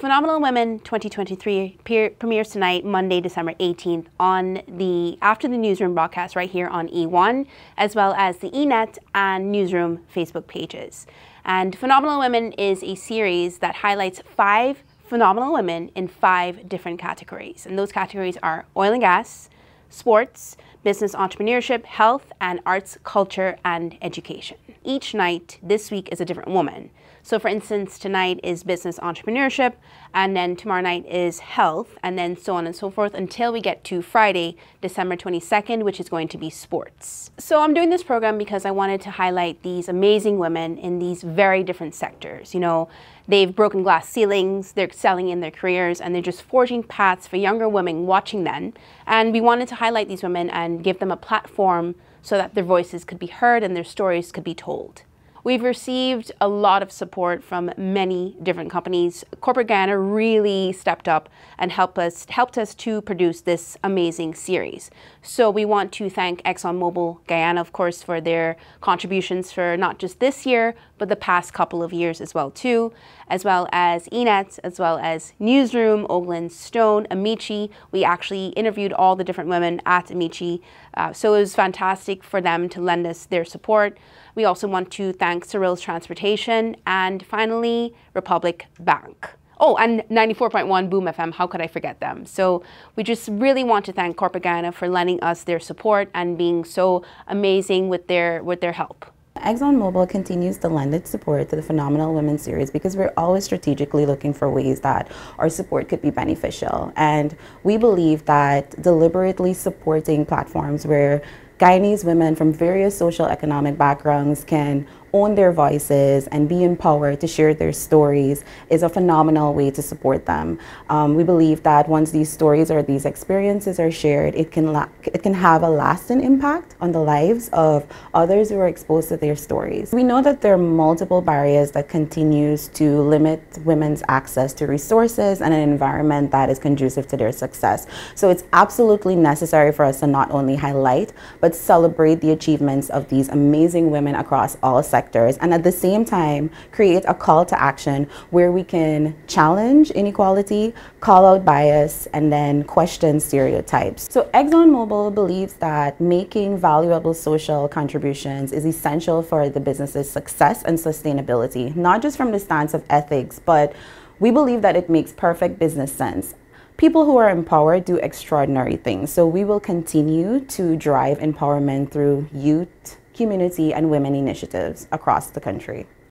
Phenomenal Women 2023 premieres tonight, Monday, December 18th, on the after the newsroom broadcast right here on E1, as well as the eNet and newsroom Facebook pages. And Phenomenal Women is a series that highlights five phenomenal women in five different categories. And those categories are oil and gas, sports, business entrepreneurship, health, and arts, culture, and education. Each night this week is a different woman. So, for instance, tonight is business entrepreneurship, and then tomorrow night is health, and then so on and so forth until we get to Friday, December 22nd, which is going to be sports. So, I'm doing this program because I wanted to highlight these amazing women in these very different sectors. You know, they've broken glass ceilings, they're excelling in their careers, and they're just forging paths for younger women watching them. And we wanted to highlight these women and give them a platform so that their voices could be heard and their stories could be told. We've received a lot of support from many different companies. Corporate Guyana really stepped up and helped us helped us to produce this amazing series. So we want to thank ExxonMobil Guyana, of course, for their contributions for not just this year, but the past couple of years as well too, as well as eNet, as well as Newsroom, Oakland Stone, Amici. We actually interviewed all the different women at Amici, uh, so it was fantastic for them to lend us their support. We also want to thank Cyril's Transportation and finally Republic Bank. Oh, and 94.1 Boom FM, how could I forget them? So we just really want to thank Corporate Guyana for lending us their support and being so amazing with their, with their help. ExxonMobil continues to lend its support to the Phenomenal Women series because we're always strategically looking for ways that our support could be beneficial. And we believe that deliberately supporting platforms where Guyanese women from various social economic backgrounds can own their voices and be empowered to share their stories is a phenomenal way to support them. Um, we believe that once these stories or these experiences are shared, it can it can have a lasting impact on the lives of others who are exposed to their stories. We know that there are multiple barriers that continues to limit women's access to resources and an environment that is conducive to their success. So it's absolutely necessary for us to not only highlight but celebrate the achievements of these amazing women across all sectors sectors and at the same time create a call to action where we can challenge inequality, call out bias, and then question stereotypes. So ExxonMobil believes that making valuable social contributions is essential for the business's success and sustainability, not just from the stance of ethics, but we believe that it makes perfect business sense people who are empowered do extraordinary things. So we will continue to drive empowerment through youth community, and women initiatives across the country.